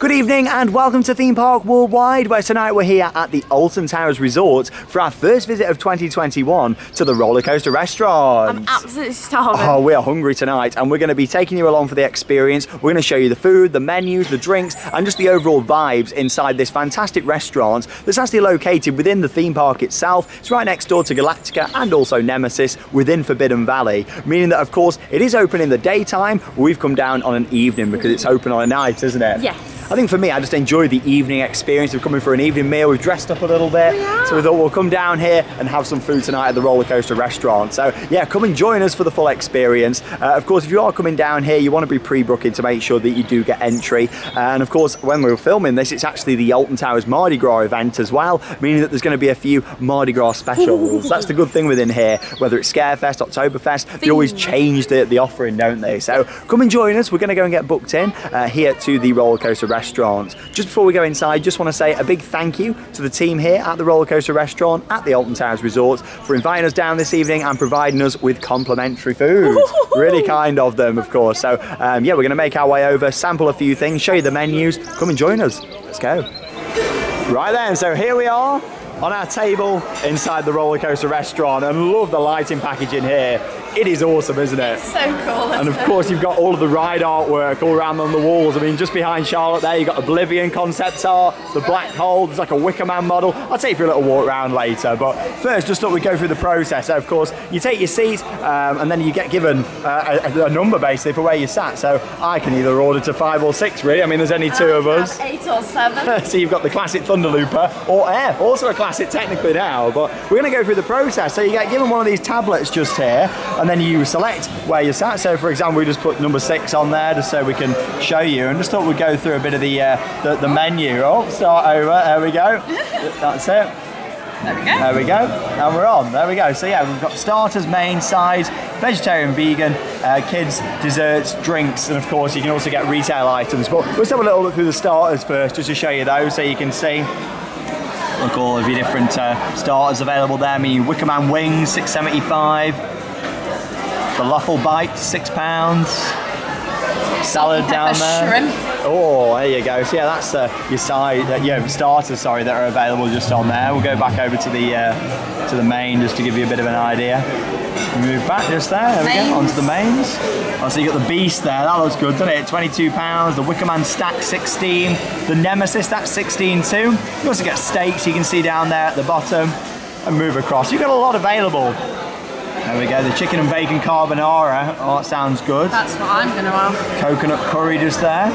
Good evening and welcome to Theme Park Worldwide, where tonight we're here at the Alton Towers Resort for our first visit of 2021 to the roller coaster restaurant. I'm absolutely starving. Oh, we are hungry tonight, and we're going to be taking you along for the experience. We're going to show you the food, the menus, the drinks, and just the overall vibes inside this fantastic restaurant that's actually located within the theme park itself. It's right next door to Galactica and also Nemesis within Forbidden Valley, meaning that, of course, it is open in the daytime. We've come down on an evening because it's open on a night, isn't it? Yes. I think for me, I just enjoy the evening experience of coming for an evening meal. We've dressed up a little bit, so we thought we'll come down here and have some food tonight at the roller coaster restaurant. So yeah, come and join us for the full experience. Uh, of course, if you are coming down here, you want to be pre-booking to make sure that you do get entry. and of course, when we were filming this, it's actually the Alton Towers Mardi Gras event as well, meaning that there's going to be a few Mardi Gras specials. That's the good thing within here. Whether it's Scarefest, Oktoberfest, they always change the, the offering, don't they? So come and join us. We're going to go and get booked in uh, here to the roller coaster restaurant. Just before we go inside, just want to say a big thank you to the team here at the roller coaster restaurant at the Alton Towers Resort for inviting us down this evening and providing us with complimentary food. really kind of them, of course. So um, yeah, we're going to make our way over, sample a few things, show you the menus. Come and join us. Let's go. Right then, so here we are on our table inside the roller coaster restaurant and love the lighting package in here. It is awesome, isn't it? So cool. And of course, you've got all of the ride artwork all around on the walls. I mean, just behind Charlotte there, you've got Oblivion concept art, the black hole, there's like a Wicker Man model. I'll take you for a little walk around later. But first, just thought we'd go through the process. So, of course, you take your seat um, and then you get given uh, a, a, number basically for where you sat. So I can either order to five or six, really. I mean, there's only two of us. Eight or seven. so you've got the classic Thunder Looper or Air, also a classic technically now. But we're going to go through the process. So you get given one of these tablets just here, and then you select where you're sat. So for example, we just put number six on there just so we can show you and just thought we'd go through a bit of the, uh, the, the menu. Oh, start over, there we go. That's it. There we go. There we go. And we're on. There we go. So yeah, we've got starters, main, sides, vegetarian, vegan, uh, kids, desserts, drinks, and of course you can also get retail items. But let's have a little look through the starters first, just to show you those, so you can see. Look all of your different uh, starters available there. I mean, Wickerman wings, 675. Falafel bite, six pounds. Salad down there. Shrimp. Oh, there you go. So yeah, that's uh, your side, uh, your starters. Sorry, that are available just on there. We'll go back over to the uh, to the main just to give you a bit of an idea. Move back just there. There mains. we go. Onto the mains. Oh, so you got the Beast there. That looks good, doesn't it? 22 pounds. The Wickerman stack 16. The Nemesis that's 16 too. You also get steaks. You can see down there at the bottom. And move across. You've got a lot available. There we go, the chicken and bacon carbonara. Oh, that sounds good. That's what I'm going to have. Coconut curry just there.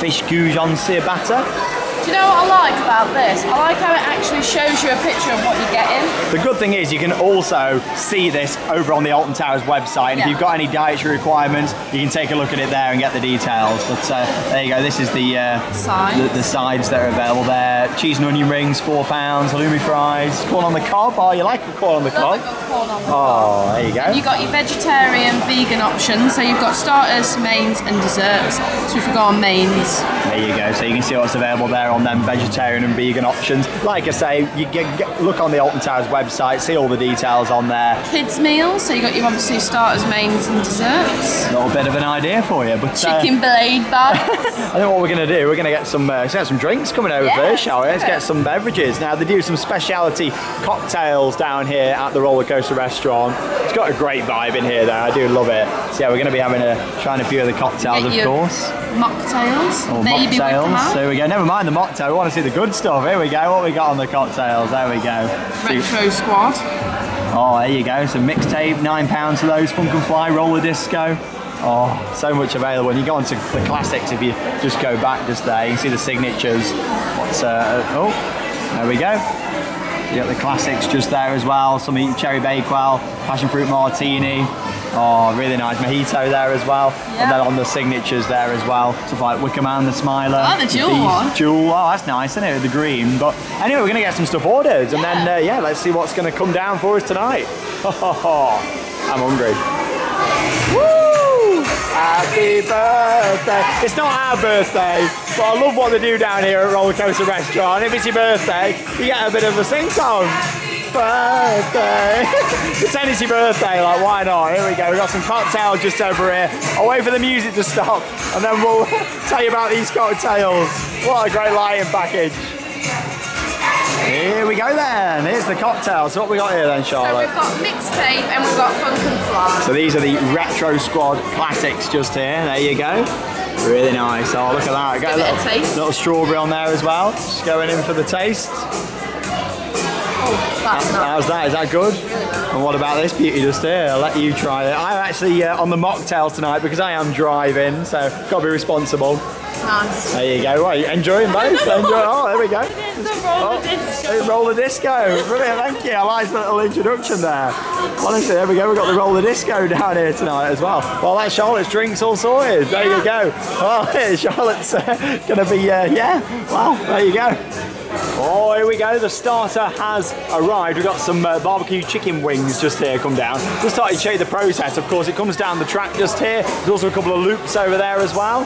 Fish goujon ciabatta. Do you know what I like about this? I like how it actually shows you a picture of what you're getting. The good thing is you can also see this over on the Alton Towers website. And Yeah. if you've got any dietary requirements, you can take a look at it there and get the details. But uh, there you go, this is the, uh, Sides. the the sides that are available there. Cheese and onion rings, four pounds. Halloumi fries, corn on the cob. Oh, you like corn on the cob? corn on the Oh, there you go. You've got your vegetarian, vegan options. So you've got starters, mains, and desserts. So if we go on mains, There you go. So you can see what's available there on them vegetarian and vegan options. Like I say, you get, get, look on the Alton Towers website, see all the details on there. kids meals. So you got your obviously starters, mains, and desserts. A little bit of an idea for you. But uh, Chicken blade bites. I think what we're going to do, we're going to get some uh, let's get some drinks coming over Yeah, first, shall we? Let's get some beverages. Now they do some specialty cocktails down here at the roller coaster restaurant. It's got a great vibe in here, though. I do love it. So yeah, we're going to be having a trying a few of the cocktails, of course. Mocktails. Or mocktails. There we go. Never mind the mocktail. We want to see the good stuff. Here we go. What we got on the cocktails? There we go. Retro squad. Oh, there you go. So mixtape, nine pounds for those. Funk and Fly, Roller Disco. Oh, so much available. And you go on to the classics if you just go back just there. You can see the signatures. What's uh, oh, there we go. You got the classics just there as well. Some cherry bakewell, passion fruit martini. Oh, really nice mojito there as well. And then on the signatures there as well. Stuff like Wicker Man, the Smiler. Like the jewel one. Jewel. Oh, that's nice, isn't it? The green. But anyway, we're going to get some stuff ordered. And then, uh, yeah, let's see what's going to come down for us tonight. I'm hungry. Woo! Happy birthday. It's not our birthday, but I love what they do down here at Roller Coaster Restaurant. If it's your birthday, you get a bit of a sing song. Birthday. It's your birthday, like why not? Here we go. We've got some cocktails just over here. I'll wait for the music to stop and then we'll tell you about these cocktails. What a great lighting package. Here we go then. Here's the cocktails. So what we got here then, So Charlotte? we've got mixtape and we've got funk and fly. So these are the Retro Squad classics just here. There you go. Really nice. Oh, look at that. Got a a little, taste. little strawberry on there as well. Just going in for the taste. That's. How's that? Is that good? And what about this beauty just here? I'll let you try it. I'm actually uh, on the mocktail tonight because I am driving, so got to be responsible. Nice. There you go. Right, enjoying both. Enjoy. Oh, there we go. Oh, hey, roller disco. Brilliant, thank you. I like the little introduction there. Honestly, there we go. We've got the roller disco down here tonight as well. Well, that's Charlotte's drinks all sorted. There you go. Oh, Charlotte's uh, going to be, uh, yeah. Well, there you go. Oh, here we go. The starter has arrived. We've got some uh, barbecue chicken wings just here come down. Just thought I'd show you the process. Of course, it comes down the track just here. There's also a couple of loops over there as well.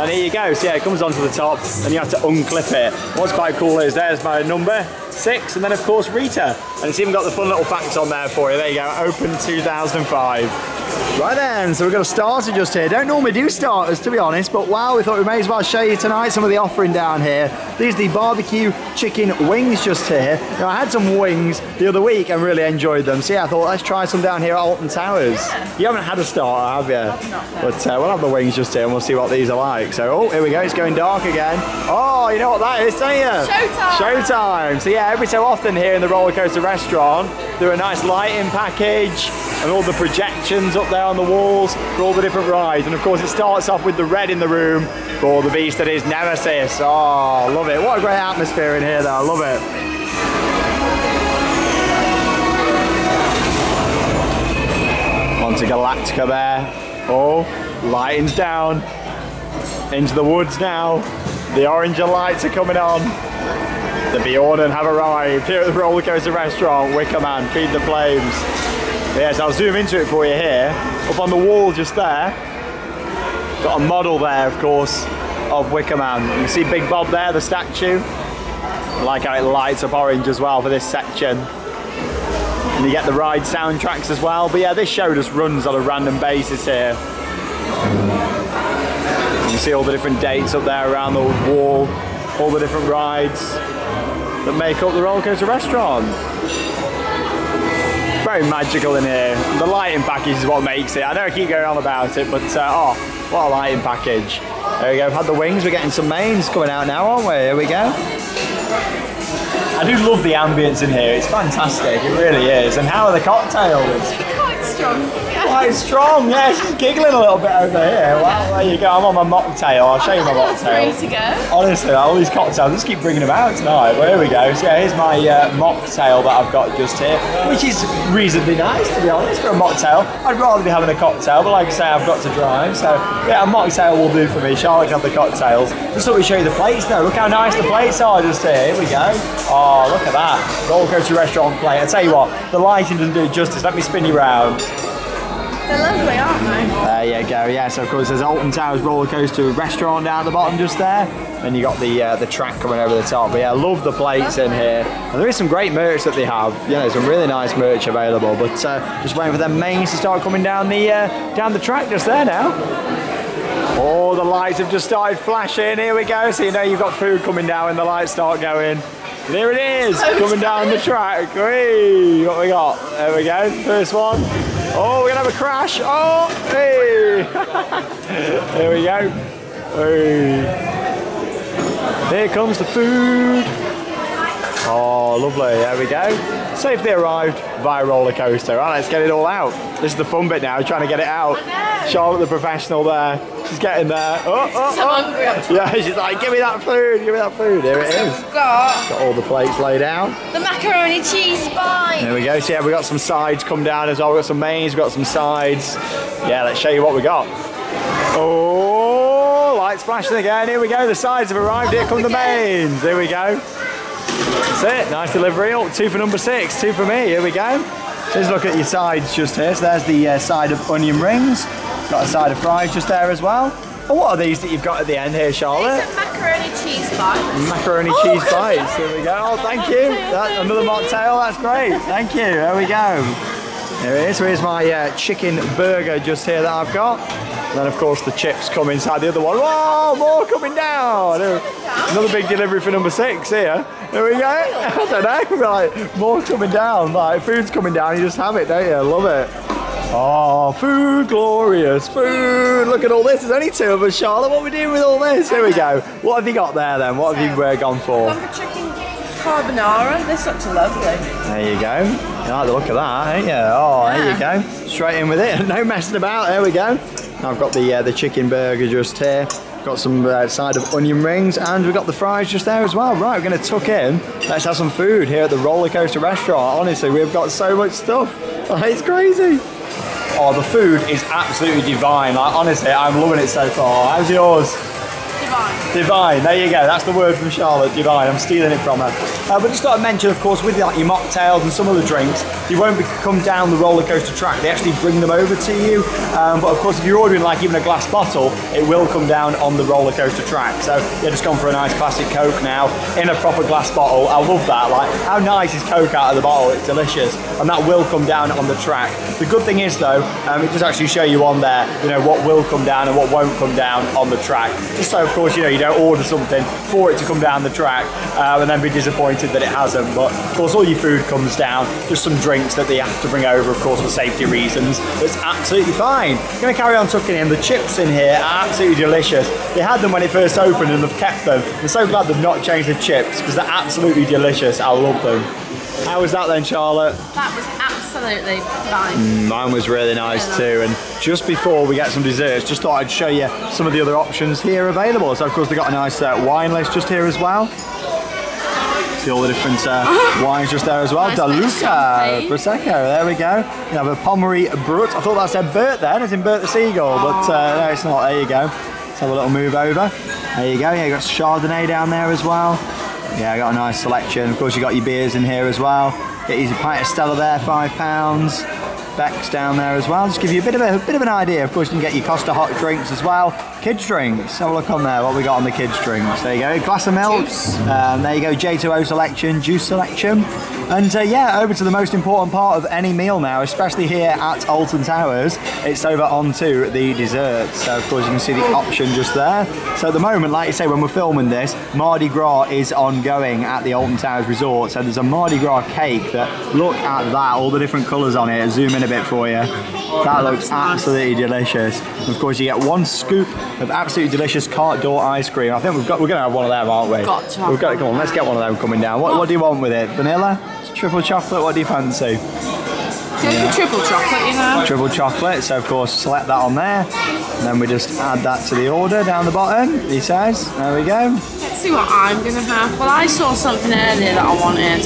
And here you go. So yeah, it comes onto the top and you have to unclip it. What's quite cool is there's my number, six, and then of course Rita. And it's even got the fun little facts on there for you. There you go. Open 2005. Right then, so we've got a starter just here. Don't normally do starters, to be honest, but wow, we thought we may as well show you tonight some of the offering down here. These are the barbecue chicken wings just here. Now, I had some wings the other week and really enjoyed them. So yeah, I thought let's try some down here at Alton Towers. You haven't had a starter, have you? But uh, we'll have the wings just here and we'll see what these are like. So, oh, here we go. It's going dark again. Oh, you know what that is, don't you? Showtime. Showtime. So yeah, every so often here in the roller coaster restaurant, do a nice lighting package and all the projections up there on the walls for all the different rides. And of course, it starts off with the red in the room for the beast that is Nemesis. Oh, love it. What a great atmosphere in here, though. I love it. Onto Galactica there. Oh, lighting's down. Into the woods now. The orange lights are coming on. The Bjornen have arrived here at the roller coaster restaurant. Wicker Man, feed the flames. Yes, I'll zoom into it for you here. Up on the wall just there. Got a model there, of course, of Wicker Man. You can see Big Bob there, the statue. I like how it lights up orange as well for this section. And you get the ride soundtracks as well. But yeah, this show just runs on a random basis here. You see all the different dates up there around the wall, all the different rides that make up the roller coaster restaurant. Very magical in here. The lighting package is what makes it. I know I keep going on about it, but uh, oh, what a lighting package. There we go, we've had the wings, we're getting some mains coming out now, aren't we? Here we go. I do love the ambience in here, it's fantastic, it really is. And how are the cocktails? Quite strong. Quite strong, yeah, she's giggling a little bit over here. Well, there you go, I'm on my mocktail, I'll show you my mocktail. Three to go. Honestly, all these cocktails, just keep bringing them out tonight. Well, here we go. So yeah, here's my uh, mocktail that I've got just here, which is reasonably nice, to be honest, for a mocktail. I'd rather be having a cocktail, but like I say, I've got to drive. So yeah, a mocktail will do for me. Charlotte can have the cocktails. Just thought we'd show you the plates though. Look how nice the plates are just here. Here we go. Oh, look at that. Roller coaster restaurant plate. I tell you what, the lighting doesn't do it justice. Let me spin you round. They're lovely, aren't they? There you go. Yeah, so of course there's Alton Towers roller coaster restaurant down at the bottom just there, and you got the uh, the track coming over the top. But yeah, I love the plates in here, and there is some great merch that they have. You know, some really nice merch available. But uh, just waiting for them mains to start coming down the uh, down the track just there now. Oh, the lights have just started flashing. Here we go. So you know you've got food coming down when the lights start going. There it is, coming down the track. Whee! What we got? There we go. First one. Oh, we're gonna have a crash. Oh, hey! there we go. Hey. Here comes the food. Oh, lovely. There we go. Safely arrived via roller coaster. Right, let's get it all out. This is the fun bit now, trying to get it out. Charlotte, the professional, there. She's getting there. Oh, oh, oh. actually. Yeah, she's like, give me that food, give me that food. Here it is. Got Got all the plates laid out. the macaroni cheese bite. There we go. So yeah, we got some sides come down as well. We've got some mains, we've got some sides. Yeah, let's show you what we got. Oh, lights flashing again. Here we go. The sides have arrived. Here come the mains. Here we go. That's it. Nice delivery. Oh, two for number six. Two for me. Here we go. Let's look at your sides just here. So there's the uh, side of onion rings. Got a side of fries just there as well. Oh, what are these that you've got at the end here, Charlotte? It's a macaroni cheese bites. Macaroni Oh, cheese bites. There we go. Oh, thank you. That, another mocktail. That's great. Thank you. There we go. There it is. So here's my uh, chicken burger just here that I've got. And then, of course, the chips come inside the other one. Whoa, more coming down. Another big delivery for number six here. There we go. I don't know. Like, more coming down. Like, food's coming down. You just have it, don't you? Love it. Oh, food, glorious food. Look at all this. There's only two of us, Charlotte. What are we doing with all this? Here we go. What have you got there then? What have you uh, gone for? For chicken carbonara. This looks lovely. There you go. You like the look of that, ain't you? Oh, there you go. Straight in with it. No messing about. There we go. I've got the uh, the chicken burger just here. Got some uh, side of onion rings, and we've got the fries just there as well. Right, we're going to tuck in. Let's have some food here at the Roller Coaster Restaurant. Honestly, we've got so much stuff. It's crazy. Oh, the food is absolutely divine. Like, honestly, I'm loving it so far. How's yours? Divine. Divine, there you go. That's the word from Charlotte. Divine. I'm stealing it from her. Uh, but just thought I'd mention, of course, with like your mocktails and some of the drinks, you won't be, come down the roller coaster track. They actually bring them over to you. Um, but of course, if you're ordering like even a glass bottle, it will come down on the roller coaster track. So yeah, just gone for a nice classic Coke now in a proper glass bottle. I love that. Like, how nice is Coke out of the bottle? It's delicious, and that will come down on the track. The good thing is though, um, it does actually show you on there, you know, what will come down and what won't come down on the track. Just so, of course, you know, you don't order something for it to come down the track uh, and then be disappointed that it hasn't. But of course, all your food comes down. Just some drinks that they have to bring over, of course, for safety reasons. It's absolutely fine. Going to carry on tucking in. The chips in here are absolutely delicious. They had them when it first opened and they've kept them. I'm so glad they've not changed the chips because they're absolutely delicious. I love them. How was that then, Charlotte? That was absolutely divine. Mine was really nice too. And just before we get some desserts, just thought I'd show you some of the other options here available. So of course they've got a nice uh, wine list just here as well. See all the different uh, wines just there as well. Nice Da bit of Luca, champagne. Prosecco, there we go. You have a Pommery Brut. I thought that said Bert then, as in Bert the Seagull, but uh, no, it's not. There you go. Let's have a little move over. There you go. Yeah, you got Chardonnay down there as well. Yeah, I got a nice selection. Of course, you got your beers in here as well. Get you a pint of Stella there, five pounds. Beck's down there as well. Just give you a bit of a, bit of an idea. Of course, you can get your Costa hot drinks as well. Kids drinks. Have a look on there. What we got on the kids drinks? There you go. Glass of milk. Um, there you go. J2O selection, juice selection. And uh, yeah, over to the most important part of any meal now, especially here at Alton Towers. It's over onto the desserts. So of course you can see the option just there. So at the moment, like you say, when we're filming this, Mardi Gras is ongoing at the Alton Towers Resort. So there's a Mardi Gras cake that look at that, all the different colours on it. Zoom in a bit for you. That looks absolutely delicious. Of course, you get one scoop of absolutely delicious Carte D'Or ice cream. I think we've got we're gonna have one of them, aren't we? Got to We've got one come on, let's get one of them coming down. What, what do you want with it? Vanilla? Triple chocolate? What do you fancy? Go for triple chocolate, you know. Triple chocolate. So of course, select that on there. And then we just add that to the order down the bottom. He says. There we go. Let's see what I'm gonna have. Well, I saw something earlier that I wanted,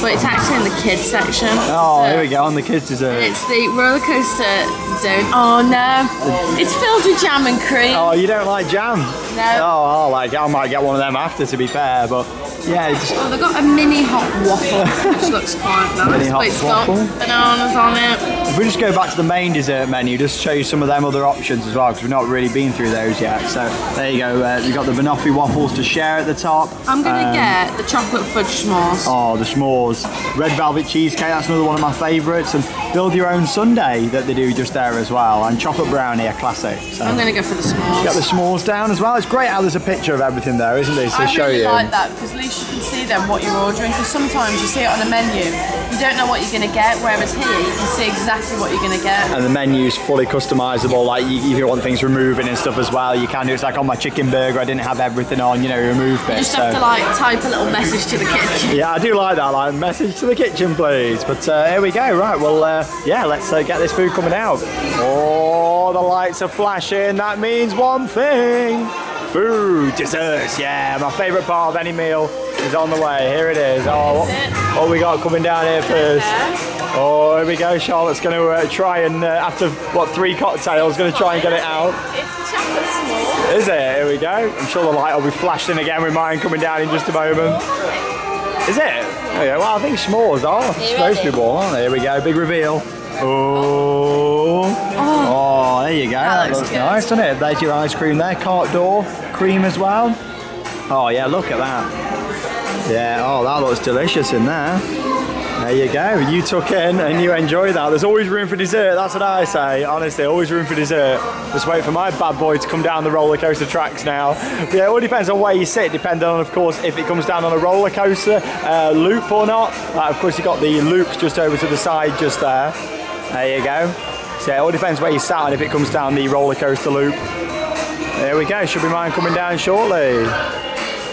but it's actually in the kids section. Oh, So- here we go on the kids dessert. It's the roller coaster zone. Oh no, it's filled with jam and cream. Oh, you don't like jam? No. Oh, I like. I might get one of them after, to be fair. But yeah, it's Oh, they've got a mini hot waffle, which looks quite nice. Mini hot but it's waffle. got bananas on it. If we just go back to the main dessert menu, just show you some of them other options as well, because we've not really been through those yet. So there you go. Uh, you've got the banoffee waffles to share at the top. I'm gonna Um, get the chocolate fudge s'mores. Oh, the s'mores. Red velvet cheesecake, that's another one of my favourites. And build your own sundae that they do just there as well. And chocolate brownie, a classic. So I'm gonna go for the s'mores. Got the s'mores down as well. It's great how there's a picture of everything there, isn't there? To I show really you. like that because you can see then what you're ordering. Because sometimes you see it on a menu, you don't know what you're gonna get. Whereas here, you can see exactly what you're gonna get. And the menu's fully customizable. Like you, if you want things removing and stuff as well, you can do. It's like on my chicken burger, I didn't have everything on. You know, remove You bits. just have so- to like type a little message to the kitchen. Yeah, I do like that. Like, message to the kitchen, please. But uh, here we go. Right, well, uh, yeah, let's uh, get this food coming out. Oh, the lights are flashing. That means one thing. Food, desserts. Yeah, my favourite part of any meal is on the way. Here it is. Oh, what, what we got coming down here first? Oh, here we go. Charlotte's going to uh, try and, uh, after what three cocktails, going to try and get it out. It's chocolate s'more. Is it? Here we go. I'm sure the light will be flashing again with mine coming down in just a moment. Is it? Oh, yeah. Well, I think s'mores are supposed to be warm, aren't they? Here we go. Big reveal. Oh. Oh, there you go. That, looks nice, doesn't it? There's your ice cream there. Carte D'Or cream as well. Oh yeah, look at that. Yeah, oh that looks delicious in there. There you go. You took in and you enjoy that. There's always room for dessert. That's what I say. Honestly, always room for dessert. Just wait for my bad boy to come down the roller coaster tracks now. But yeah, it all depends on where you sit, depending on, of course, if it comes down on a roller coaster uh, loop or not. Uh, of course, you've got the loops just over to the side, just there. There you go. So it all depends where you sat and if it comes down the roller coaster loop. There we go. Should be mine coming down shortly.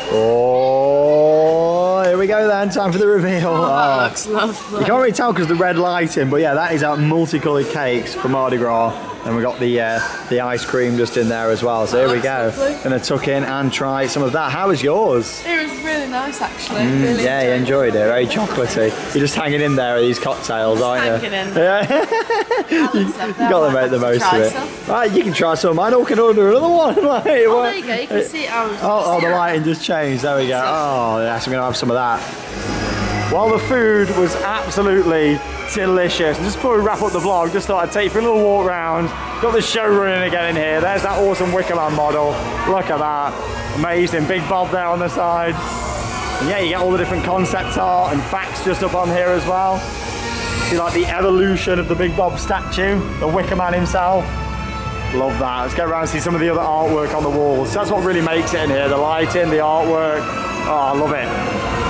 Oh, here we go then. Time for the reveal. Oh, Oh. looks lovely. You can't really tell because the red lighting, but yeah, that is our multicoloured cakes from Mardi Gras. And we got the uh, the ice cream just in there as well. So here we go. Lovely. Gonna tuck in and try some of that. How was yours? It was really nice actually. really Mm, yeah, you enjoyed it. Very chocolatey. You're just hanging in there with these cocktails, aren't you? Hanging in. Yeah, You got to make the most of it. Right, you can try some of mine. Or can order another one. like, Oh, what? there you go. You can see. Oh, Oh, oh, the lighting just changed. There we go. Oh, yes, I'm going to have some of that. Well, the food was absolutely delicious. And just before we wrap up the vlog, just thought I'd take you for a little walk around. Got the show running again in here. There's that awesome Wickerman model. Look at that. Amazing. Big Bob there on the side. And yeah, you get all the different concept art and facts just up on here as well. See like the evolution of the Big Bob statue, the Wicker Man himself. Love that. Let's go around and see some of the other artwork on the walls. That's what really makes it in here. The lighting, the artwork. Oh, I love it.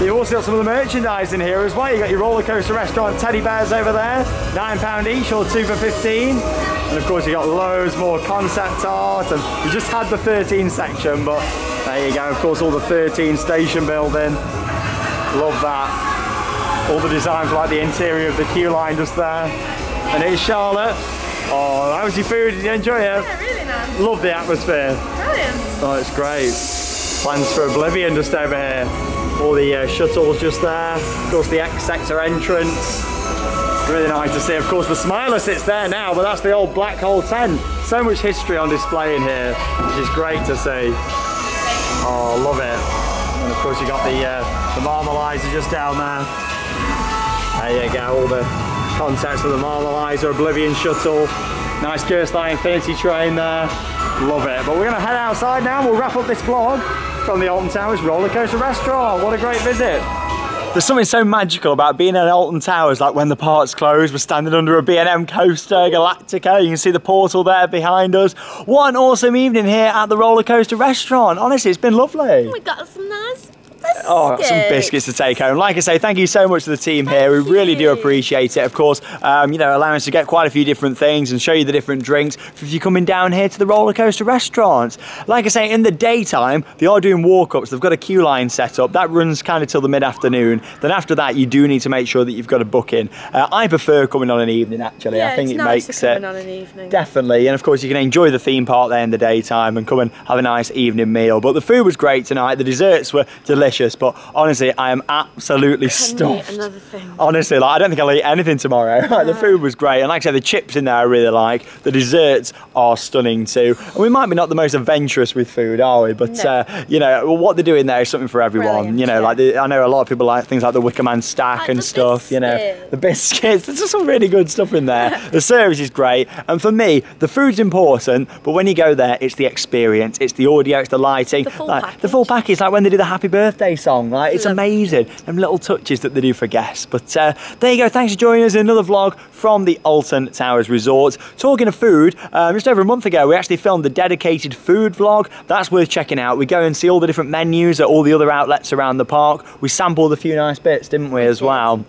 So you've also got some of the merchandise in here as well. You got your roller coaster restaurant teddy bears over there, nine pound each or two for 15. And of course you got loads more concept art and we just had the 13 section, but there you go. Of course all the 13 station building. Love that. All the designs like the interior of the queue line just there. And here's Charlotte. Oh, how was your food? Did you enjoy it? Yeah, really nice. Love the atmosphere. Brilliant. Oh, it's great. Plans for Oblivion just over here. All the uh, shuttles just there. Of course, the X sector entrance. Really nice to see. Of course, the Smiler sits there now, but that's the old black hole tent. So much history on display in here, which is great to see. Oh, love it. And of course, you've got the uh, the Marmaliser just down there. There you go. All the concepts for the Marmaliser, Oblivion shuttle. Nice Gerstlauer Infinity train there. Love it. But we're going to head outside now. We'll wrap up this vlog from the Alton Towers Roller Coaster Restaurant. What a great visit. There's something so magical about being at Alton Towers, like when the park's closed, we're standing under a B&M coaster, Galactica, you can see the portal there behind us. What an awesome evening here at the Roller Coaster Restaurant. Honestly, it's been lovely. We got some nice biscuits. Oh, some biscuits to take home. Like I say, thank you so much to the team here. We really do appreciate it. Of course, um, you know, allowing us to get quite a few different things and show you the different drinks if you're coming down here to the roller coaster restaurants. Like I say, in the daytime, they are doing walk-ups. They've got a queue line set up. That runs kind of till the mid-afternoon. Then after that, you do need to make sure that you've got a booking. Uh, I prefer coming on an evening, actually. Yeah, I think it nice makes it. on an evening. Definitely, and of course you can enjoy the theme park there in the daytime and come and have a nice evening meal. But the food was great tonight. The desserts were delicious. But honestly, I am absolutely stuffed. another thing. Honestly, like I don't think I'll eat anything tomorrow. Like, the food was great, and like I said, the chips in there I really like. The desserts are stunning too. And we might be not the most adventurous with food, are we? But No. uh, you know, what they're doing there is something for everyone. Brilliant, you know, yeah. like the, I know a lot of people like things like the Wicker Man stack Like and stuff. You know, the biscuits. There's just some really good stuff in there. the service is great, and for me, the food's important. But when you go there, it's the experience, it's the audio, it's the lighting, The full like, the full package. Like when they do the Happy Birthday song, like it's amazing. Them little touches that they do for guests. But uh, there you go. Thanks for joining us in another vlog from the Alton Towers Resort. Talking of food, um, just over a month ago, we actually filmed the dedicated food vlog. That's worth checking out. We go and see all the different menus at all the other outlets around the park. We sampled a few nice bits, didn't we, as well?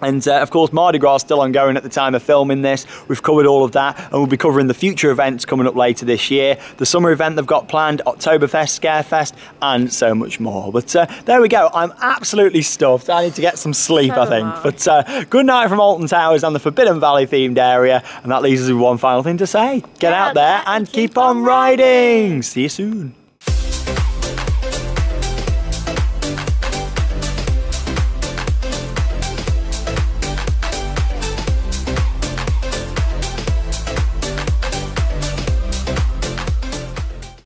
And uh, of course, Mardi Gras is still ongoing at the time of filming this. We've covered all of that, and we'll be covering the future events coming up later this year. The summer event they've got planned, Oktoberfest, Scarefest, and so much more. But uh, there we go. I'm absolutely stuffed. I need to get some sleep, So I think. I. But uh, good night from Alton Towers and the Forbidden Valley themed area. And that leaves us with one final thing to say: get, Get out out there there and keep keep on on riding. riding. See you soon.